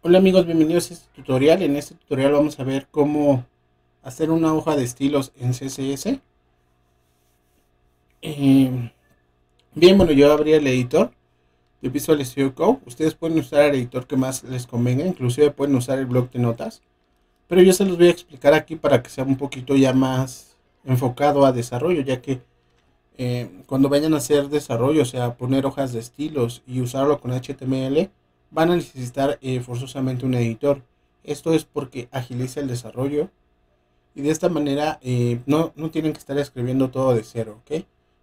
Hola amigos, bienvenidos a este tutorial. En este tutorial vamos a ver cómo hacer una hoja de estilos en CSS. Eh, bien, bueno, yo abrí el editor de Visual Studio Code. Ustedes pueden usar el editor que más les convenga, inclusive pueden usar el blog de notas. Pero yo se los voy a explicar aquí para que sea un poquito ya más enfocado a desarrollo, ya que eh, cuando vayan a hacer desarrollo, o sea, poner hojas de estilos y usarlo con HTML, van a necesitar eh, forzosamente un editor. Esto es porque agiliza el desarrollo y de esta manera eh, no, no, tienen que estar escribiendo todo de cero.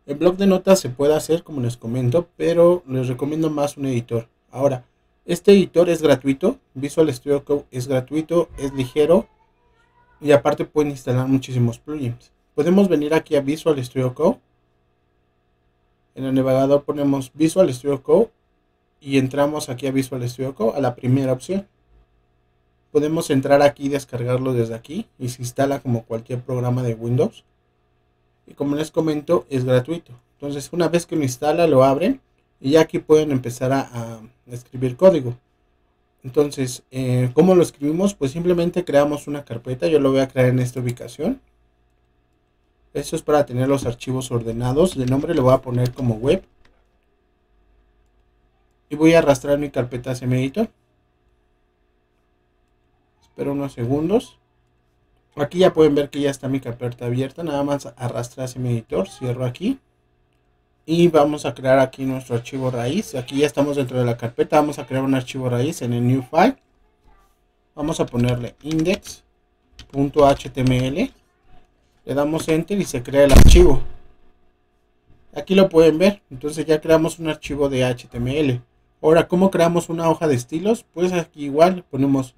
El blog de notas se puede hacer como les comento, pero les recomiendo más un editor. Ahora, este editor es gratuito, Visual Studio Code es gratuito, es ligero y aparte pueden instalar muchísimos plugins. Podemos venir aquí a Visual Studio Code. En el navegador ponemos Visual Studio Code y entramos aquí a Visual Studio Code a la primera opción. Podemos entrar aquí y descargarlo desde aquí y se instala como cualquier programa de Windows. Y como les comento, es gratuito. Entonces, una vez que lo instala, lo abren y ya aquí pueden empezar a, escribir código. Entonces, eh, ¿cómo lo escribimos? Pues simplemente creamos una carpeta. Yo lo voy a crear en esta ubicación. Esto es para tener los archivos ordenados. De nombre le voy a poner como web voy a arrastrar mi carpeta a Editor. Espero unos segundos. Aquí ya pueden ver que ya está mi carpeta abierta. Nada más arrastrar a Editor. Cierro aquí. Y vamos a crear aquí nuestro archivo raíz. Aquí ya estamos dentro de la carpeta. Vamos a crear un archivo raíz en el new file. Vamos a ponerle index.html. Le damos enter y se crea el archivo. Aquí lo pueden ver. Entonces ya creamos un archivo de HTML. Ahora, ¿cómo creamos una hoja de estilos? Pues aquí igual ponemos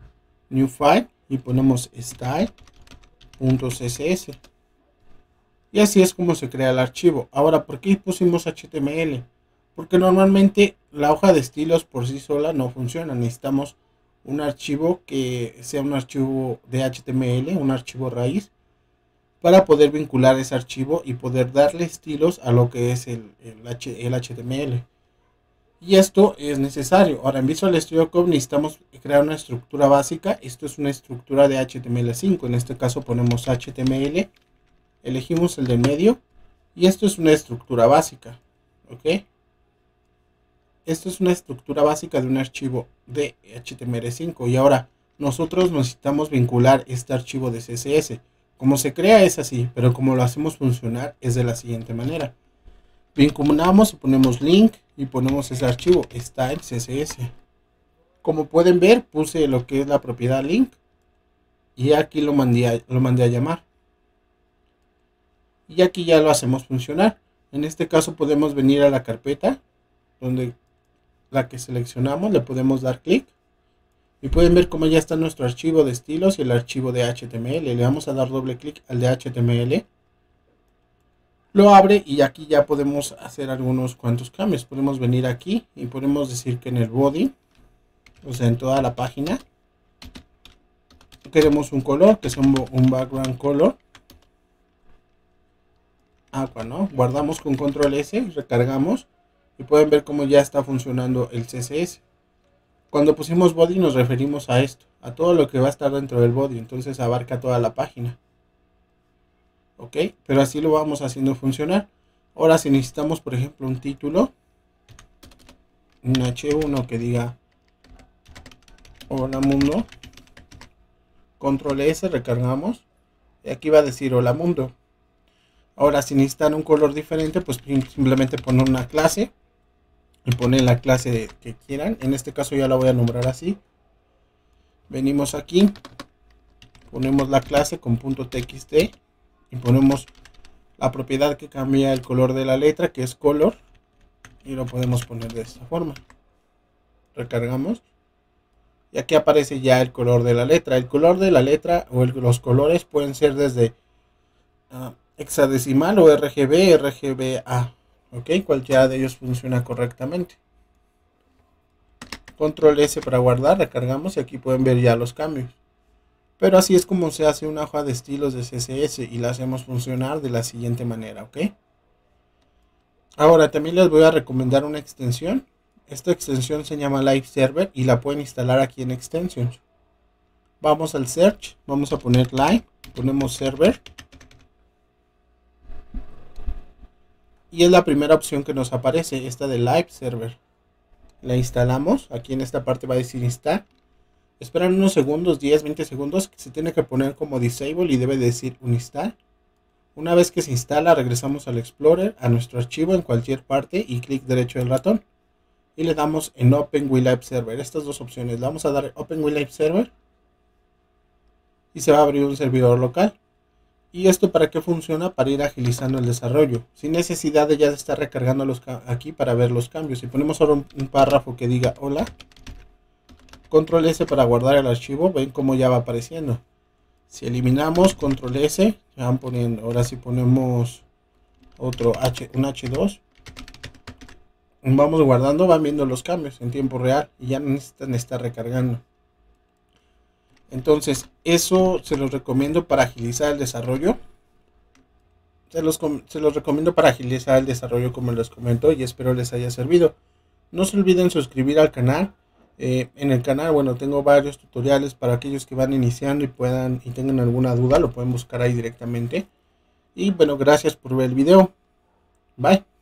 new file y ponemos style.css. Y así es como se crea el archivo. Ahora, ¿por qué pusimos HTML? Porque normalmente la hoja de estilos por sí sola no funciona. Necesitamos un archivo que sea un archivo de HTML, un archivo raíz, para poder vincular ese archivo y poder darle estilos a lo que es el, el, el HTML. Y esto es necesario. Ahora en Visual Studio Code necesitamos crear una estructura básica. Esto es una estructura de HTML5. En este caso ponemos HTML. Elegimos el de medio. Y esto es una estructura básica. ¿Ok? Esto es una estructura básica de un archivo de HTML5. Y ahora nosotros necesitamos vincular este archivo de CSS. Como se crea es así, pero como lo hacemos funcionar es de la siguiente manera. Vinculamos y ponemos link y ponemos ese archivo, está en CSS. Como pueden ver, puse lo que es la propiedad link y aquí lo mandé a, lo mandé a llamar. Y aquí ya lo hacemos funcionar. En este caso podemos venir a la carpeta donde la que seleccionamos, le podemos dar clic y pueden ver cómo ya está nuestro archivo de estilos y el archivo de HTML. Le vamos a dar doble clic al de HTML lo abre y aquí ya podemos hacer algunos cuantos cambios. Podemos venir aquí y podemos decir que en el body, o sea, en toda la página, queremos un color, que es un, background color. Agua, ¿no? Guardamos con control S, recargamos y pueden ver cómo ya está funcionando el CSS. Cuando pusimos body nos referimos a esto, a todo lo que va a estar dentro del body, entonces abarca toda la página. ¿Ok? Pero así lo vamos haciendo funcionar. Ahora si necesitamos, por ejemplo, un título, un H1 que diga Hola Mundo, control S, recargamos, y aquí va a decir Hola Mundo. Ahora si necesitan un color diferente, pues simplemente ponen una clase y ponen la clase que quieran. En este caso ya la voy a nombrar así. Venimos aquí, ponemos la clase con punto .txt y ponemos la propiedad que cambia el color de la letra, que es color, y lo podemos poner de esta forma. Recargamos y aquí aparece ya el color de la letra. El color de la letra o los colores pueden ser desde ah, hexadecimal o RGB, RGBA. Ok, cualquiera de ellos funciona correctamente. Control S para guardar, recargamos y aquí pueden ver ya los cambios. Pero así es como se hace una hoja de estilos de CSS y la hacemos funcionar de la siguiente manera, ¿ok? Ahora también les voy a recomendar una extensión. Esta extensión se llama Live Server y la pueden instalar aquí en Extensions. Vamos al search, vamos a poner Live, ponemos Server. Y es la primera opción que nos aparece, esta de Live Server. La instalamos, aquí en esta parte va a decir Install. Esperan unos segundos, 10, 20 segundos, que se tiene que poner como Disable y debe decir Uninstall. Una vez que se instala, regresamos al Explorer, a nuestro archivo en cualquier parte y clic derecho del ratón. Y le damos en Open Server. Estas dos opciones. Le vamos a dar Open with Server. Y se va a abrir un servidor local. ¿Y esto para qué funciona? Para ir agilizando el desarrollo. Sin necesidad de ya estar recargando los aquí para ver los cambios. Si ponemos ahora un párrafo que diga hola. Control S para guardar el archivo. Ven cómo ya va apareciendo. Si eliminamos control S, van poniendo, ahora si ponemos otro H, un H2, vamos guardando, van viendo los cambios en tiempo real y ya no necesitan estar recargando. Entonces, eso se los recomiendo para agilizar el desarrollo. Se los, se los recomiendo para agilizar el desarrollo como les comento y espero les haya servido. No se olviden suscribir al canal eh, en el canal, bueno, tengo varios tutoriales para aquellos que van iniciando y puedan y tengan alguna duda, lo pueden buscar ahí directamente. Y bueno, gracias por ver el video. Bye.